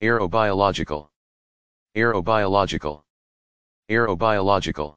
Aerobiological. Aerobiological. Aerobiological.